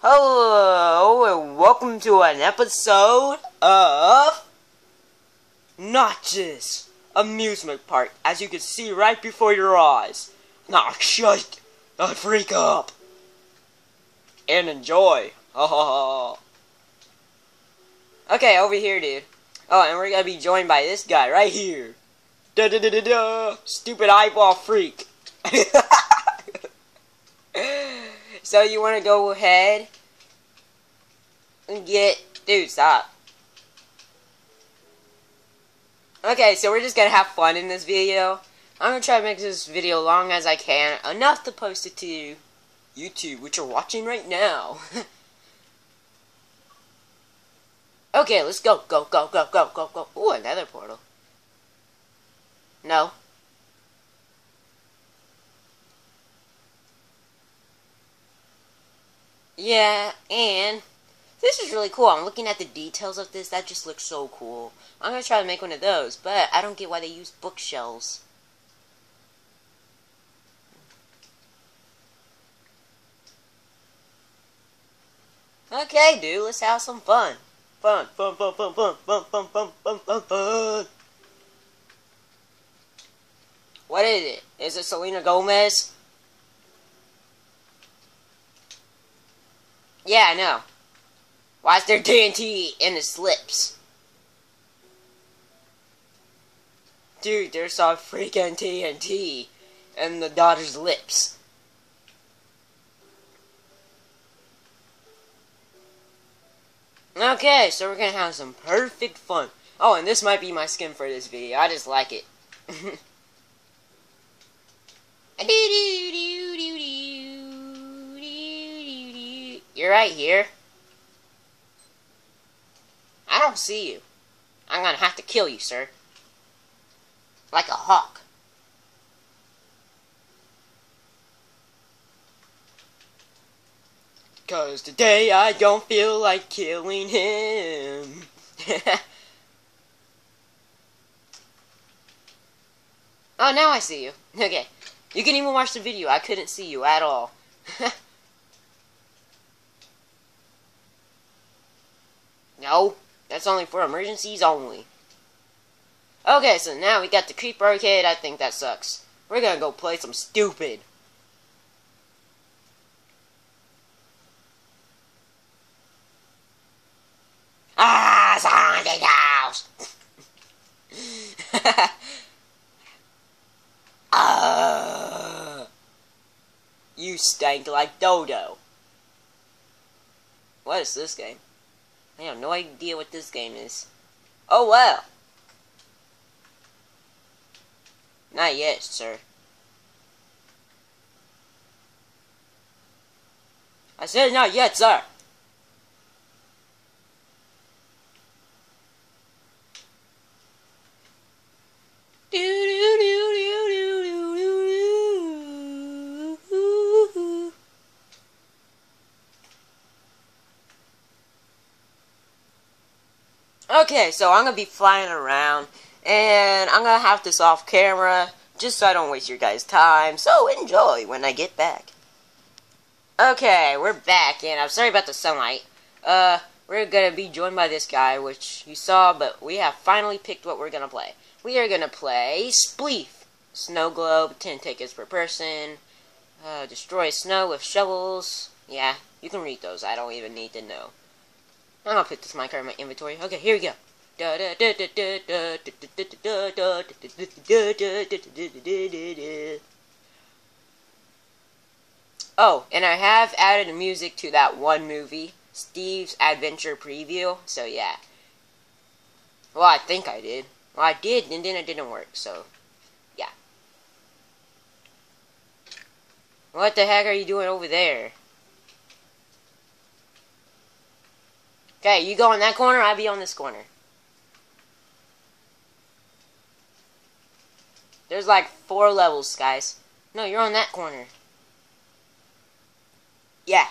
Hello, and welcome to an episode of Notch's Amusement Park, as you can see right before your eyes. Now shut, not freak up, and enjoy. Okay, over here, dude. Oh, and we're gonna be joined by this guy right here. Da da da da da. Stupid eyeball freak. so you want to go ahead and get... Dude, stop. Okay, so we're just going to have fun in this video. I'm going to try to make this video long as I can. Enough to post it to YouTube, which you're watching right now. okay, let's go. Go, go, go, go, go, go. Ooh, another portal. No. Yeah, and this is really cool. I'm looking at the details of this. That just looks so cool. I'm going to try to make one of those, but I don't get why they use bookshelves. Okay, dude, let's have some fun. Fun, fun, fun, fun, fun, fun, fun, fun, fun, fun, fun. What is it? Is it Selena Gomez? Yeah, I know. Why is there TNT in the lips? Dude, there's some freaking TNT in the daughter's lips. Okay, so we're gonna have some perfect fun. Oh, and this might be my skin for this video. I just like it. You're right here. I don't see you. I'm gonna have to kill you, sir. Like a hawk. Cause today I don't feel like killing him. oh, now I see you. Okay. You can even watch the video. I couldn't see you at all. no, that's only for emergencies only. Okay, so now we got the Creep Arcade. I think that sucks. We're gonna go play some stupid. Ah, it's a haunted house! uh, you stank like Dodo. What is this game? I have no idea what this game is. Oh well. Not yet, sir. I said not yet, sir. Okay, so I'm gonna be flying around, and I'm gonna have this off camera, just so I don't waste your guys' time, so enjoy when I get back. Okay, we're back, and I'm sorry about the sunlight. Uh, we're gonna be joined by this guy, which you saw, but we have finally picked what we're gonna play. We are gonna play Spleef. Snow globe, 10 tickets per person. Uh, destroy snow with shovels. Yeah, you can read those. I don't even need to know. I'm gonna put this minecart in my inventory. Okay, here we go. Oh, and I have added music to that one movie, Steve's Adventure Preview. So yeah. Well, I think I did. Well, I did, and then it didn't work. So yeah. What the heck are you doing over there? Okay, you go in that corner, I'll be on this corner. There's like four levels, guys. No, you're on that corner. Yeah.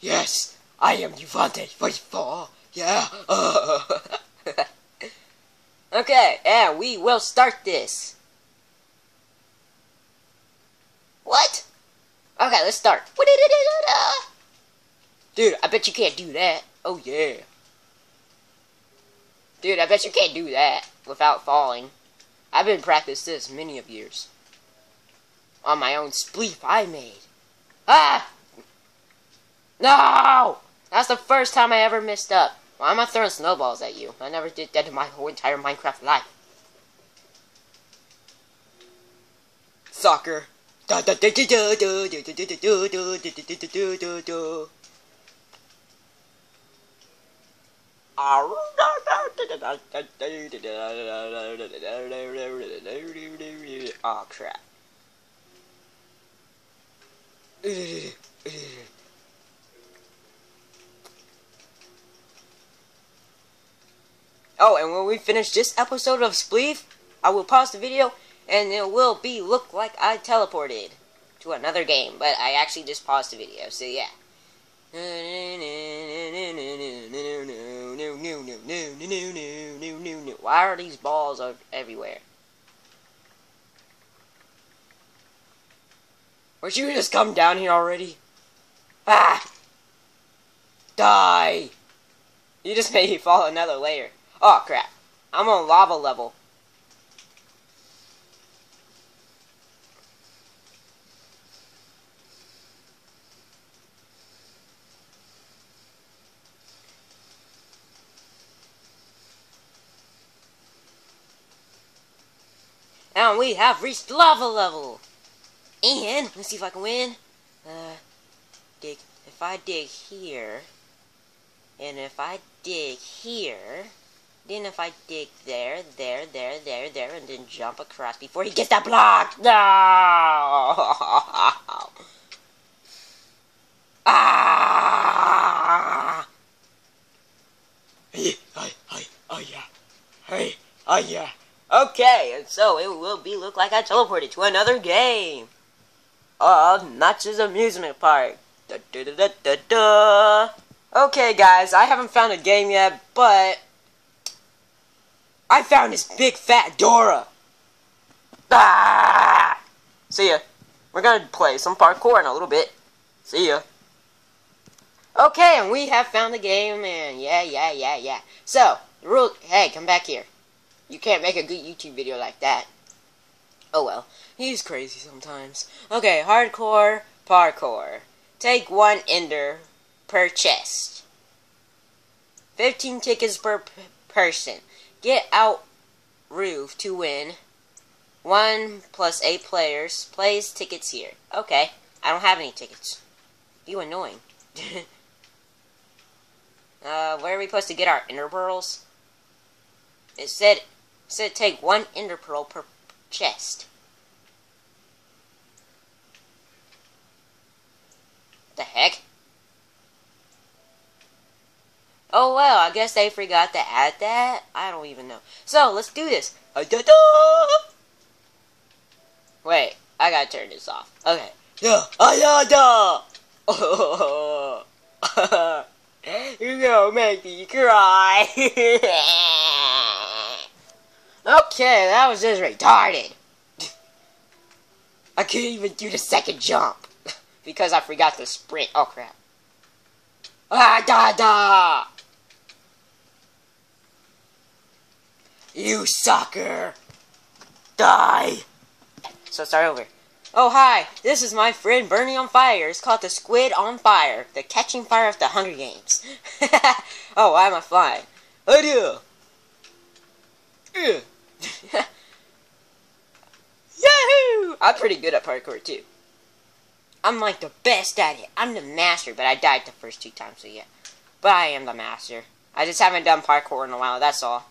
Yes, I am Devontay 44. Yeah. okay, and we will start this. What? Let's start. Dude, I bet you can't do that. Oh, yeah. Dude, I bet you can't do that without falling. I've been practicing this many of years. On my own spleef I made. Ah! No! That's the first time I ever messed up. Why am I throwing snowballs at you? I never did that in my whole entire Minecraft life. Soccer. Oh crap. Oh, and when we finish this episode of Spleef, I will pause the video and it will be look like I teleported to another game, but I actually just paused the video, so yeah. Why are these balls everywhere? Would you just come down here already? Ah! Die! You just made me fall another layer. Oh, crap. I'm on lava level. And we have reached lava level. And, let's see if I can win. Uh, dig. If I dig here, and if I dig here, then if I dig there, there, there, there, there, and then jump across before he gets that block. No! ah! Hey, hey, hey, oh yeah. Hey, oh yeah. Okay, and so it will be look like I teleported to another game. Of Notch's Amusement Park. Da, da, da, da, da, Okay, guys, I haven't found a game yet, but I found this big fat Dora. Ah! See ya. We're gonna play some parkour in a little bit. See ya. Okay, and we have found the game, and yeah, yeah, yeah, yeah. So, rule, hey, come back here. You can't make a good YouTube video like that. Oh well, he's crazy sometimes. Okay, hardcore parkour. Take one ender per chest. 15 tickets per person. Get out roof to win. 1 plus 8 players. Plays tickets here. Okay, I don't have any tickets. You annoying. uh, where are we supposed to get our ender pearls? It said so take one ender pearl per chest. The heck? Oh well, I guess they forgot to add that. I don't even know. So let's do this. Wait, I gotta turn this off. Okay. Yeah. You're gonna make me cry. Okay, that was just retarded. I couldn't even do the second jump. because I forgot to sprint. Oh, crap. Ah, da, da! You sucker! Die! So start over. Oh, hi! This is my friend Bernie on Fire. It's called the Squid on Fire. The Catching Fire of the Hunger Games. oh, why am I flying? Adieu! Yahoo! I'm pretty good at parkour too. I'm like the best at it. I'm the master, but I died the first two times, so yeah. But I am the master. I just haven't done parkour in a while, that's all.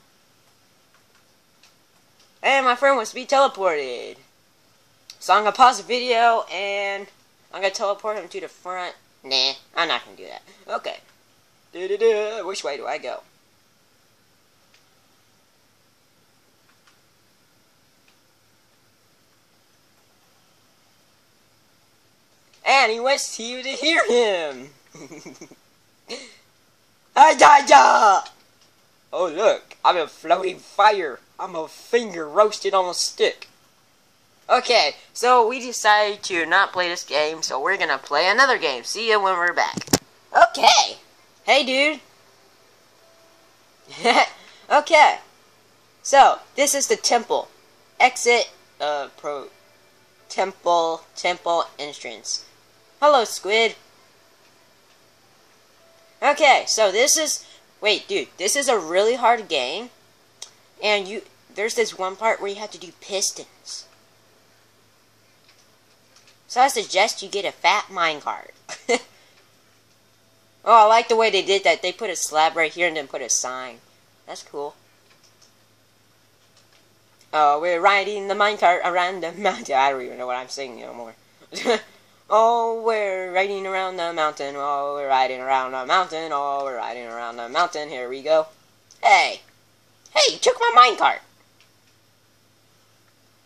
And my friend wants to be teleported. So I'm gonna pause the video and I'm gonna teleport him to the front. Nah, I'm not gonna do that. Okay. Which way do I go? And he wants you to hear him. Oh look, I'm a floating fire. I'm a finger roasted on a stick. okay, so we decided to not play this game, so we're gonna play another game. See you when we're back. Okay. Hey, dude. okay. So, this is the temple. Exit, uh, pro... Temple, temple entrance. Hello, squid. Okay, so this is... Wait, dude, this is a really hard game. And you... There's this one part where you have to do pistons. So I suggest you get a fat minecart. oh, I like the way they did that. They put a slab right here and then put a sign. That's cool. Oh, we're riding the minecart around the mountain. I don't even know what I'm saying anymore. oh, we're riding around the mountain. Oh, we're riding around the mountain. Oh, we're riding around the mountain. Here we go. Hey! Hey, you took my minecart!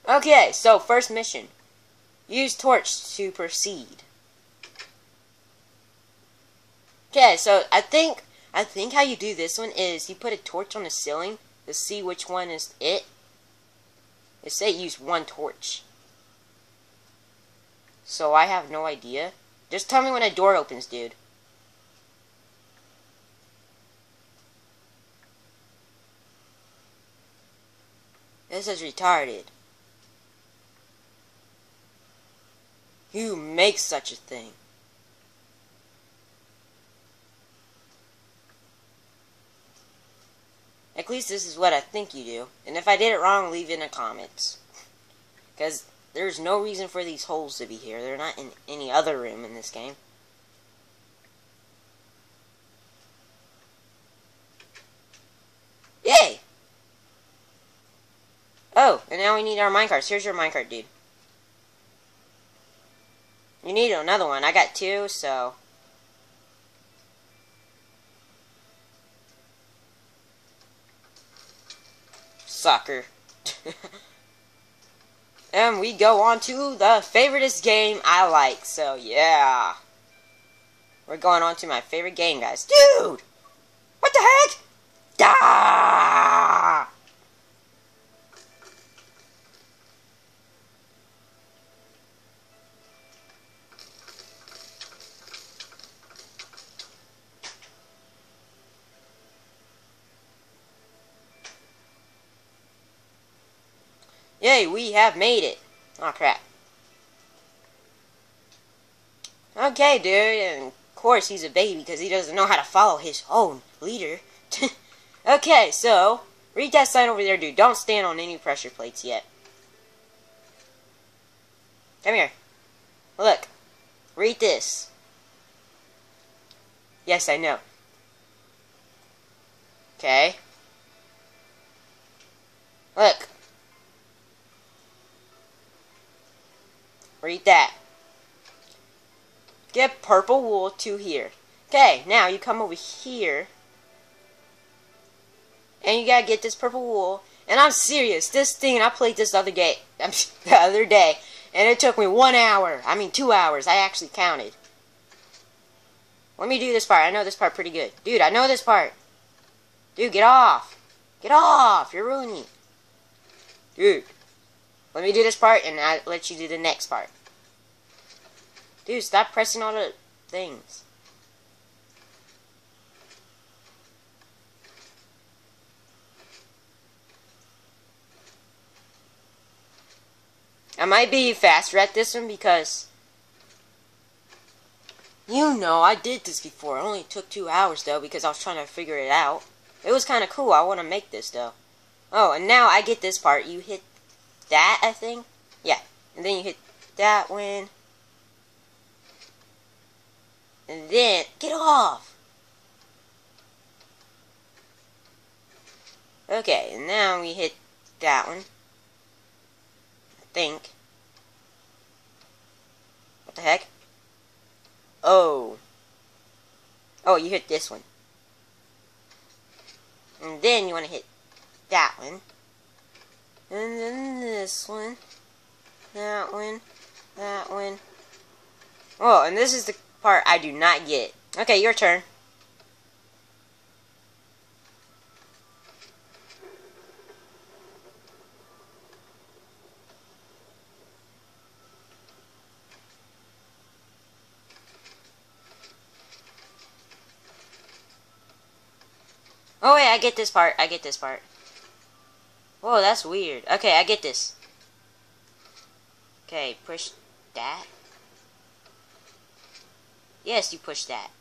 Okay, so first mission. Use torch to proceed. Okay, so I think I think how you do this one is you put a torch on the ceiling to see which one is it. It say use one torch. So I have no idea. Just tell me when a door opens, dude. This is retarded. Who makes such a thing? At least this is what I think you do. And if I did it wrong, leave in the comments. Because there's no reason for these holes to be here. They're not in any other room in this game. Yay! Oh, and now we need our minecarts. Here's your minecart, dude. You need another one. I got two, so... Sucker. and we go on to the favoriteest game I like, so yeah. We're going on to my favorite game, guys. Dude! What the heck? Da! Yay, we have made it. Oh, crap. Okay, dude, and of course he's a baby because he doesn't know how to follow his own leader. okay, so, read that sign over there, dude. Don't stand on any pressure plates yet. Come here. Look. Read this. Yes, I know. Okay. Look. Read that. Get purple wool to here. Okay, now you come over here. And you gotta get this purple wool. And I'm serious. This thing, I played this other day, the other day. And it took me one hour. I mean, two hours. I actually counted. Let me do this part. I know this part pretty good. Dude, I know this part. Dude, get off. Get off. You're ruining it. Dude. Let me do this part, and I'll let you do the next part. Dude, stop pressing all the things. I might be faster at this one because... You know, I did this before. It only took two hours, though, because I was trying to figure it out. It was kind of cool. I want to make this, though. Oh, and now I get this part. You hit that, I think? Yeah. And then you hit that one. And then, get off! Okay, and now we hit that one. I think. What the heck? Oh. Oh, you hit this one. And then you want to hit that one. And then this one. That one. That one. Oh, and this is the part I do not get. Okay, your turn. Oh wait, I get this part. I get this part. Whoa, that's weird. Okay, I get this. Okay, push that. Yes, you push that.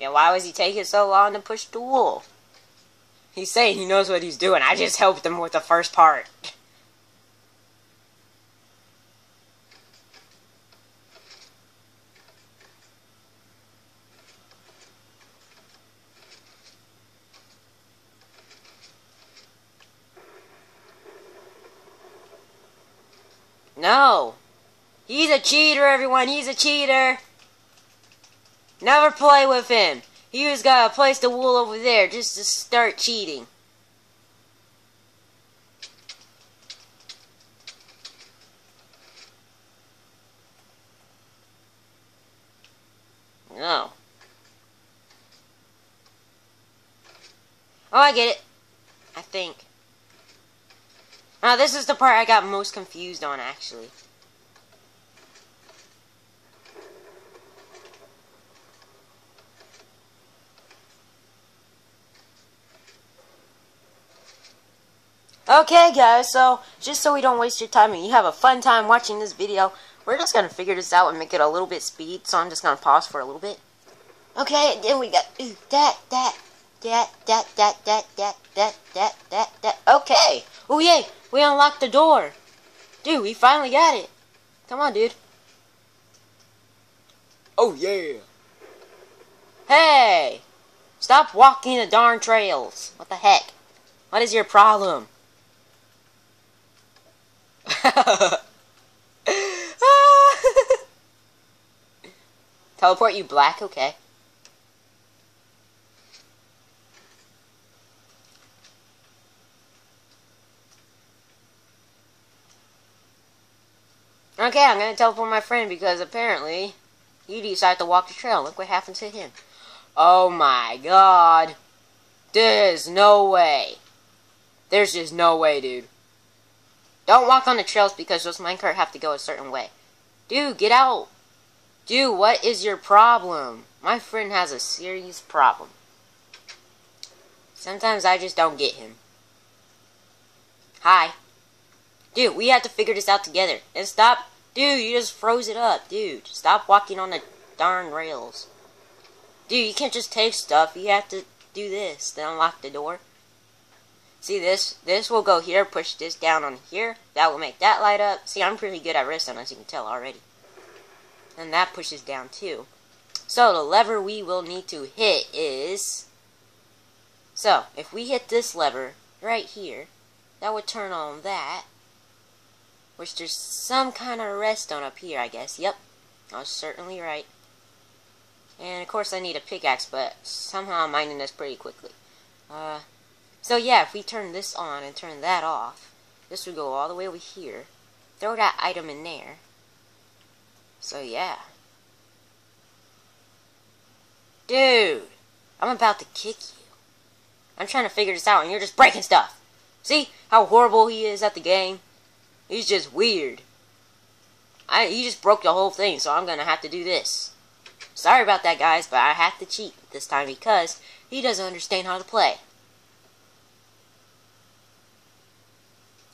Yeah, why was he taking so long to push the wool? He's saying he knows what he's doing. I just helped him with the first part. No. He's a cheater, everyone. He's a cheater. Never play with him. He just got to place the wool over there just to start cheating. No. Oh, I get it. I think. Now, this is the part I got most confused on, actually. Okay guys, so just so we don't waste your time and you have a fun time watching this video, we're just to figure this out and make it a little bit speed, so I'm just to pause for a little bit. Okay, then we got that, that, that, that, that, that, that, that, that, that, that, okay. Oh yay, we unlocked the door. Dude, we finally got it. Come on, dude. Oh yeah. Hey! Stop walking the darn trails. What the heck? What is your problem? Teleport you black? Okay. Okay, I'm gonna teleport my friend because apparently he decided to walk the trail. Look what happened to him. Oh my god. There's no way. There's just no way, dude. Don't walk on the trails because those minecart have to go a certain way. Dude, get out. Dude, what is your problem? My friend has a serious problem. Sometimes I just don't get him. Hi. Dude, we have to figure this out together. And stop. Dude, you just froze it up. Dude, stop walking on the darn rails. Dude, you can't just take stuff. You have to do this. Then unlock the door. See this? This will go here, push this down on here. That will make that light up. See, I'm pretty good at redstone, as you can tell already. And that pushes down too. So, the lever we will need to hit is... So, if we hit this lever right here, that would turn on that. Which there's some kind of redstone up here, I guess. Yep, I was certainly right. And of course I need a pickaxe, but somehow I'm mining this pretty quickly. Uh, so yeah, if we turn this on and turn that off, this would go all the way over here. Throw that item in there. So yeah. Dude, I'm about to kick you. I'm trying to figure this out and you're just breaking stuff. See how horrible he is at the game? He's just weird. I, he just broke the whole thing, so I'm gonna have to do this. Sorry about that, guys, but I have to cheat this time because he doesn't understand how to play.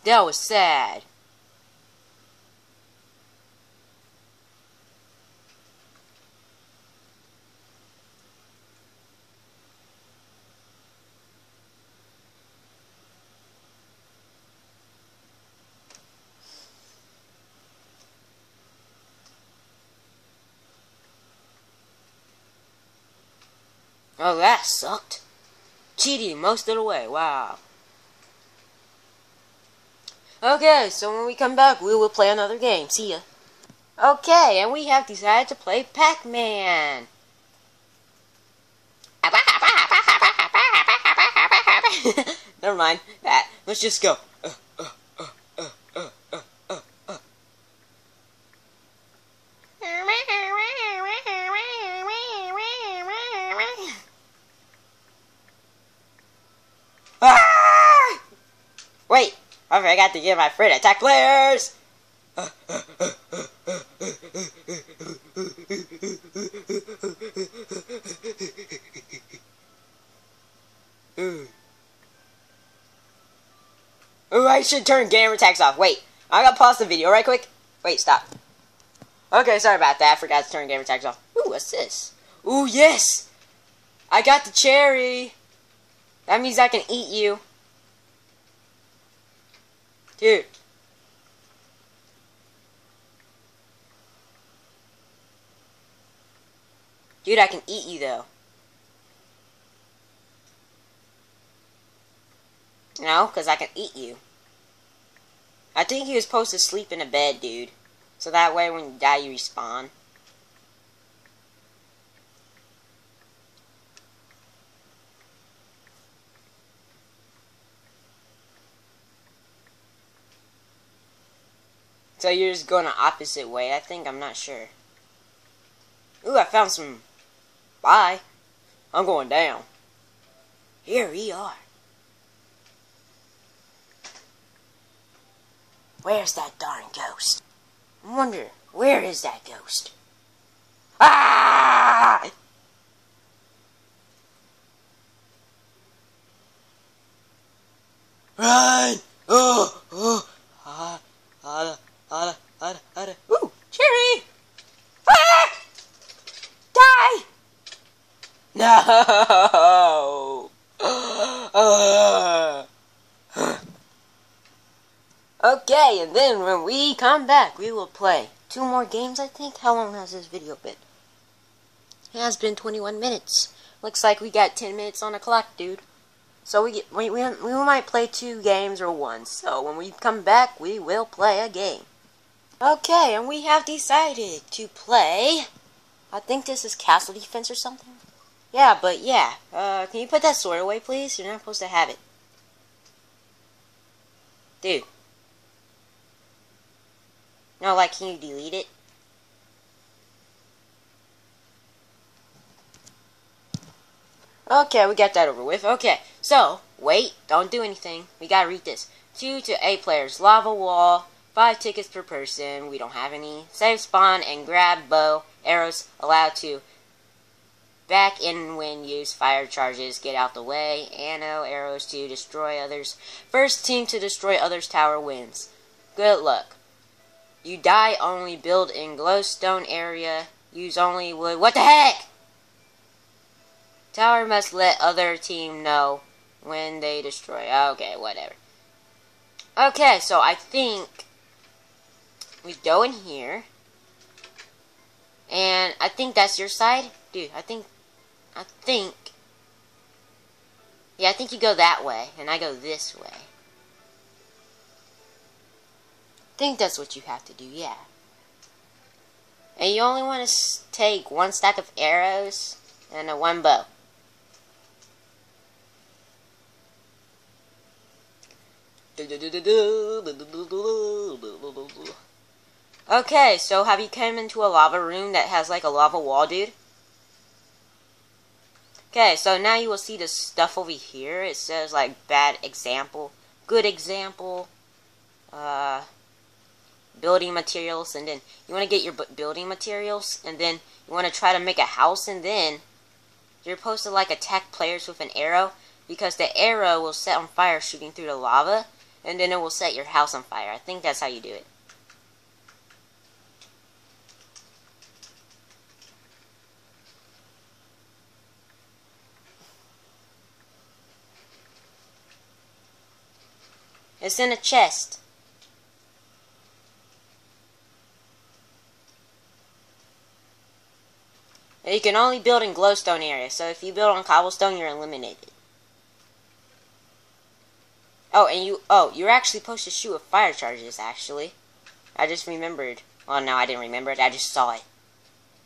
That was sad. Oh, that sucked. Cheating most of the way. Wow. Okay, so when we come back, we will play another game. See ya. Okay, and we have decided to play Pac-Man. Never mind that. Let's just go. I got to give my friend attack players! Oh, I should turn gamer tags off. Wait, I gotta pause the video right quick. Wait, stop. Okay, sorry about that. I forgot to turn gamer tags off. Ooh, what's this? Ooh, yes! I got the cherry! That means I can eat you. Dude. Dude, I can eat you, though. No, because I can eat you. I think he was supposed to sleep in a bed, dude. So that way when you die, you respawn. So you're just going the opposite way, I think? I'm not sure. Ooh, I found some... Bye. I'm going down. Here we are. Where's that darn ghost? I wonder, where is that ghost? Ah! Run! Oh, oh, ah, ah, ah, ah, ah, ooh, cherry! Ah! Die! No! Ah. Okay, and then when we come back, we will play two more games, I think. How long has this video been? It has been 21 minutes. Looks like we got 10 minutes on the clock, dude. So we, get, we, we, we might play two games or one. So when we come back, we will play a game. Okay, and we have decided to play... I think this is Castle Defense or something. Yeah, but yeah. Uh, can you put that sword away, please? You're not supposed to have it. Dude. No, like, can you delete it? Okay, we got that over with. Okay, so, wait, don't do anything. We gotta read this. Two to eight players, lava wall, five tickets per person. We don't have any. Save spawn and grab bow, arrows allowed to back in when use fire charges. Get out the way. Ammo, arrows to destroy others. First team to destroy others' tower wins. Good luck. You die only build in glowstone area. Use only wood. What the heck? Tower must let other team know when they destroy. Okay, whatever. Okay, so I think we go in here. And I think that's your side. Dude, I think, I think, yeah, I think you go that way, and I go this way think that's what you have to do, yeah. And you only want to take one stack of arrows and a one bow. Okay, so have you come into a lava room that has like a lava wall, dude? Okay, so now you will see the stuff over here. It says like bad example, good example, uh, building materials and then you want to get your building materials and then you want to try to make a house and then you're supposed to like attack players with an arrow because the arrow will set on fire shooting through the lava and then it will set your house on fire. I think that's how you do it. It's in a chest. You can only build in glowstone areas, so if you build on cobblestone, you're eliminated. Oh, and you, oh, you're actually supposed to shoot with fire charges, actually. I just remembered. Oh, no, I didn't remember it, I just saw it.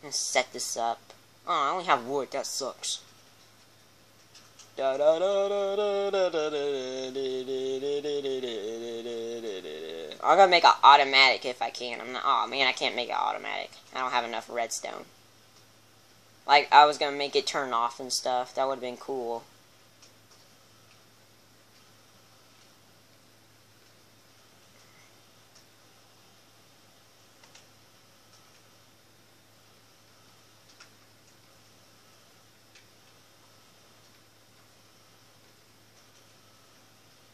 Let's set this up. Oh, I only have wood, that sucks. I'm gonna make it automatic if I can. I'm not. Oh man, I can't make it automatic. I don't have enough redstone. Like, I was to make it turn off and stuff. That would have been cool.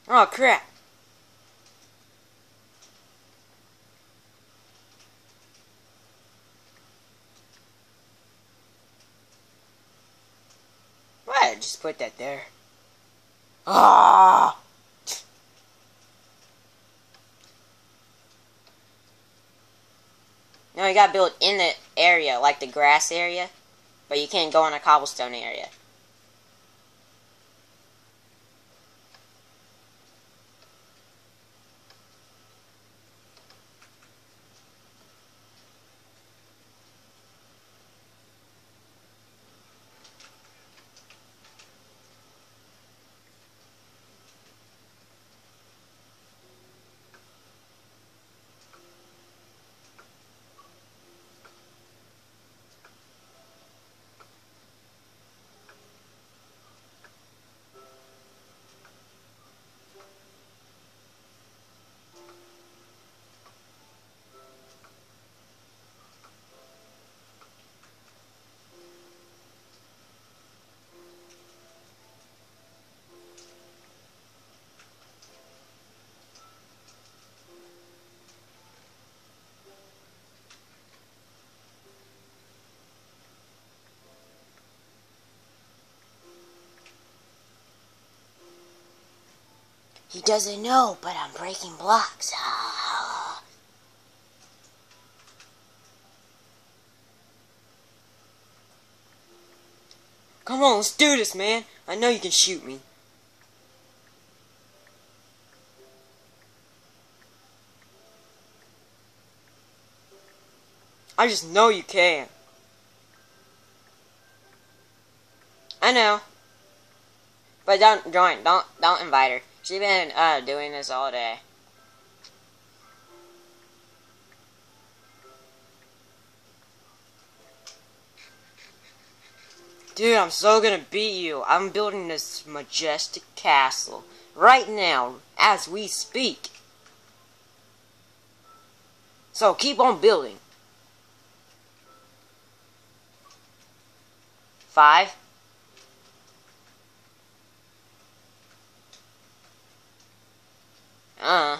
Oh crap. What? Just put that there. Ah! No, you gotta build in the area, like the grass area. But you can't go in a cobblestone area. He doesn't know, but I'm breaking blocks. Come on, let's do this, man. I know you can shoot me. I just know you can. I know. But don't join. Don't don't invite her. She's been uh, doing this all day. Dude, I'm so gonna beat you. I'm building this majestic castle right now as we speak. So keep on building. Five. Uh.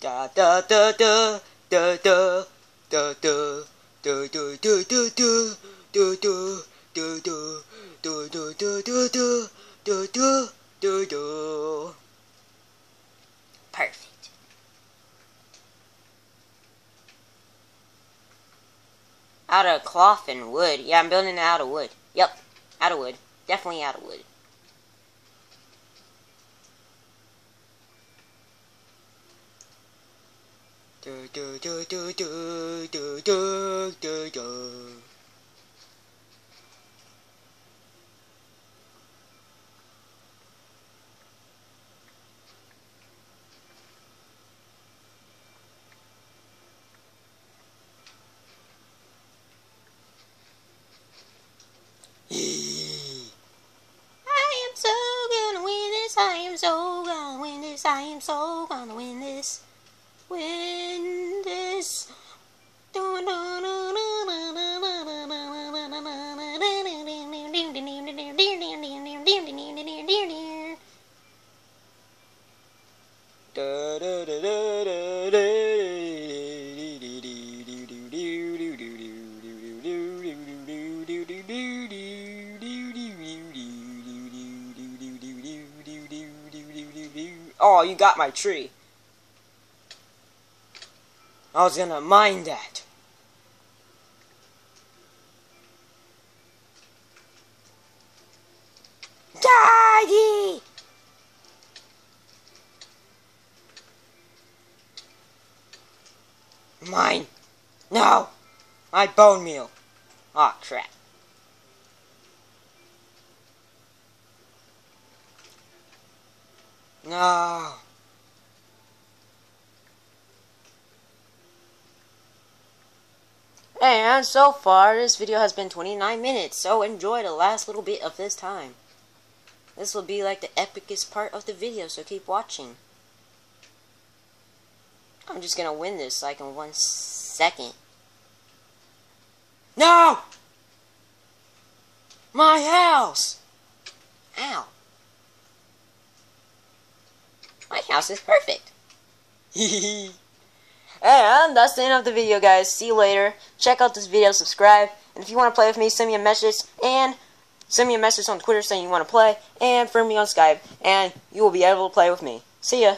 Da da da da da da da da do do do do do do do do do do do do do do do do do do Perfect. Out of cloth and wood. Yeah, I'm building it out of wood. Yep, out of wood. Definitely out of wood. I am so gonna win this. I am so gonna win this. I am so gonna win got my tree. I was gonna mine that. Daddy! Mine. No! My bone meal. Aw, oh, crap. No. And so far, this video has been 29 minutes, so enjoy the last little bit of this time. This will be like the epicest part of the video, so keep watching. I'm just gonna win this like in one second. No! My house! Ow. My house is perfect. and that's the end of the video, guys. See you later. Check out this video, subscribe, and if you want to play with me, send me a message, and send me a message on Twitter saying you want to play, and friend me on Skype, and you will be able to play with me. See ya.